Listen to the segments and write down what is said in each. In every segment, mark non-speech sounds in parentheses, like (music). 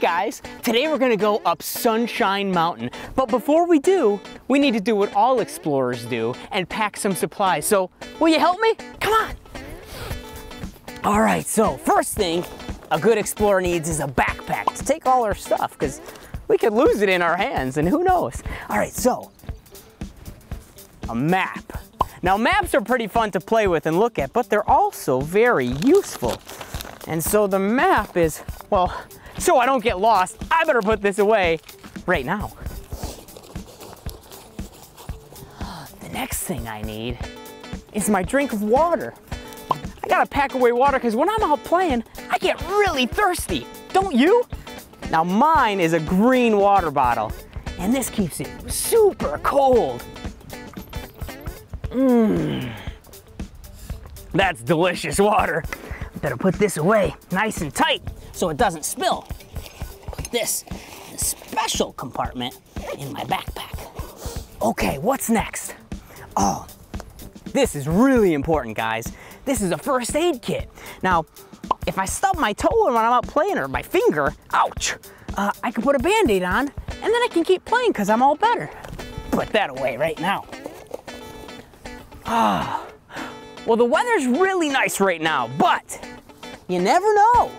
Guys, today we're gonna go up Sunshine Mountain. But before we do, we need to do what all explorers do and pack some supplies. So, will you help me? Come on. All right, so first thing a good explorer needs is a backpack to take all our stuff because we could lose it in our hands and who knows. All right, so a map. Now maps are pretty fun to play with and look at, but they're also very useful. And so the map is, well, so I don't get lost, I better put this away right now. (gasps) The next thing I need is my drink of water. I gotta pack away water because when I'm out playing, I get really thirsty. Don't you? Now mine is a green water bottle and this keeps it super cold. Mmm. That's delicious water. Better put this away nice and tight so it doesn't spill. Put this in a special compartment in my backpack. Okay, what's next? Oh, this is really important, guys. This is a first aid kit. Now, if I stub my toe when I'm out playing or my finger, ouch, uh, I can put a band-aid on and then I can keep playing because I'm all better. Put that away right now. Ah, well the weather's really nice right now, but you never know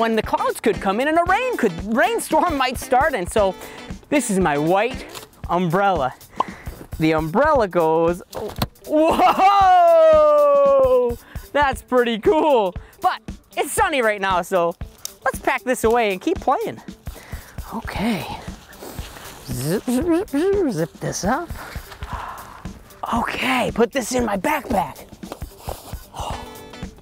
when the clouds could come in and a rain could rainstorm might start and so this is my white umbrella. The umbrella goes, whoa! That's pretty cool. But it's sunny right now, so let's pack this away and keep playing. Okay. Zip, zip, zip, zip this up. Okay, put this in my backpack.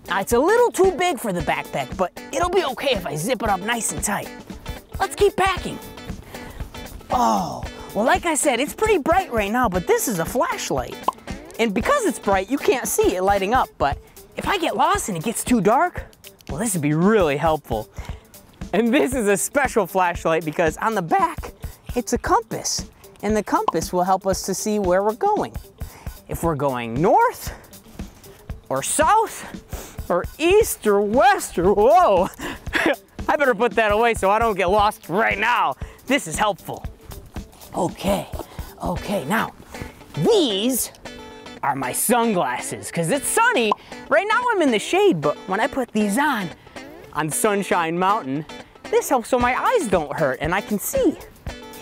Now, it's a little too big for the backpack, but it'll be okay if I zip it up nice and tight. Let's keep packing. Oh, well, like I said, it's pretty bright right now, but this is a flashlight. And because it's bright, you can't see it lighting up, but if I get lost and it gets too dark, well, this would be really helpful. And this is a special flashlight because on the back, it's a compass. And the compass will help us to see where we're going. If we're going north, or south, or east, or west, or whoa. (laughs) I better put that away so I don't get lost right now. This is helpful. Okay, okay, now, these are my sunglasses, because it's sunny. Right now I'm in the shade, but when I put these on, on Sunshine Mountain, this helps so my eyes don't hurt and I can see.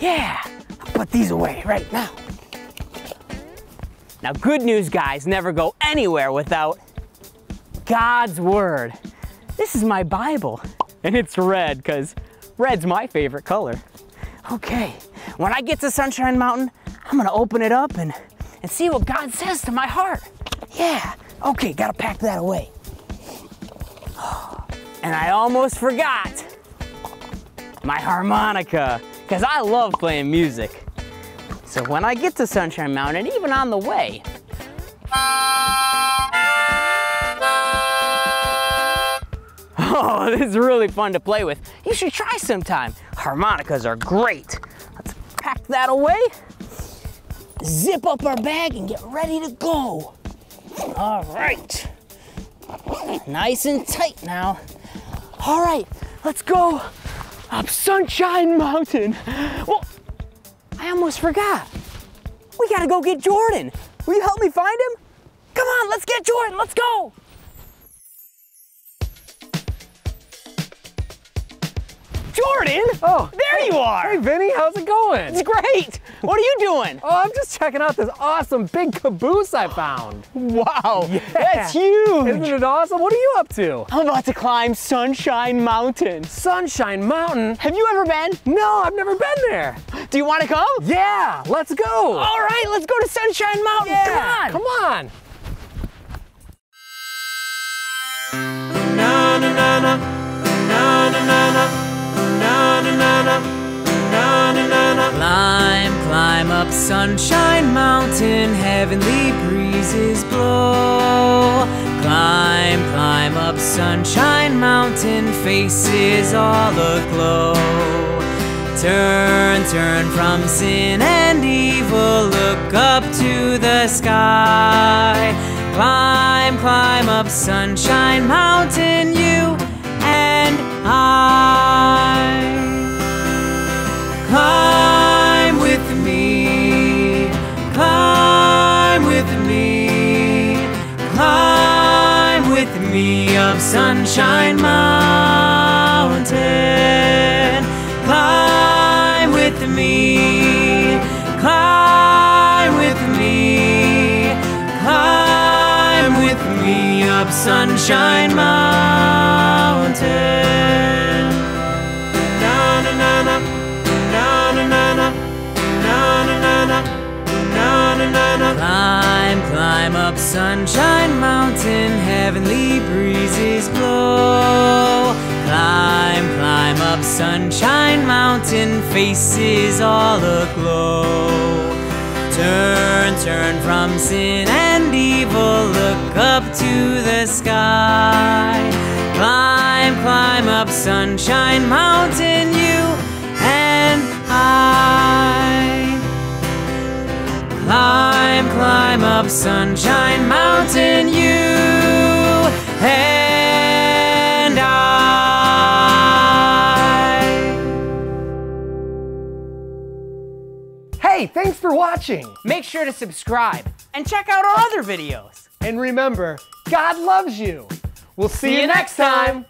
Yeah, I'll put these away right now. Now, good news, guys, never go anywhere without God's Word. This is my Bible, and it's red, because red's my favorite color. Okay, when I get to Sunshine Mountain, I'm gonna open it up and, and see what God says to my heart. Yeah, okay, gotta pack that away. (gasps) And I almost forgot my harmonica, because I love playing music. So when I get to Sunshine Mountain, even on the way, (laughs) Oh, this is really fun to play with. You should try sometime. Harmonicas are great. Let's pack that away, zip up our bag, and get ready to go. All right. Nice and tight now. All right, let's go up Sunshine Mountain. Well, I almost forgot. We gotta go get Jordan. Will you help me find him? Come on, let's get Jordan, let's go. Jordan! Oh, there you are! Hey, Vinnie, how's it going? It's great! What are you doing? Oh, I'm just checking out this awesome big caboose I found. Wow, Yeah. that's huge! Isn't it awesome? What are you up to? I'm about to climb Sunshine Mountain. Sunshine Mountain? Have you ever been? No, I've never been there. Do you want to come? Yeah, let's go. All right, let's go to Sunshine Mountain. yeah, Come on. come on. Up Sunshine Mountain, heavenly breezes blow. Climb, climb up Sunshine Mountain, faces all aglow. Turn, turn from sin and evil, look up to the sky. Climb, climb up Sunshine Mountain, you and I. with me. Climb with me up Sunshine Mountain. Climb with me. Climb with me. Climb with me up Sunshine Mountain. Sunshine Mountain, heavenly breezes blow. Climb, climb up Sunshine Mountain, faces all aglow. Turn, turn from sin and evil, look up to the sky. Climb, climb up Sunshine Mountain, you up Sunshine Mountain, you and I. Hey, thanks for watching. Make sure to subscribe and check out our other videos. And remember, God loves you. We'll see, you next time.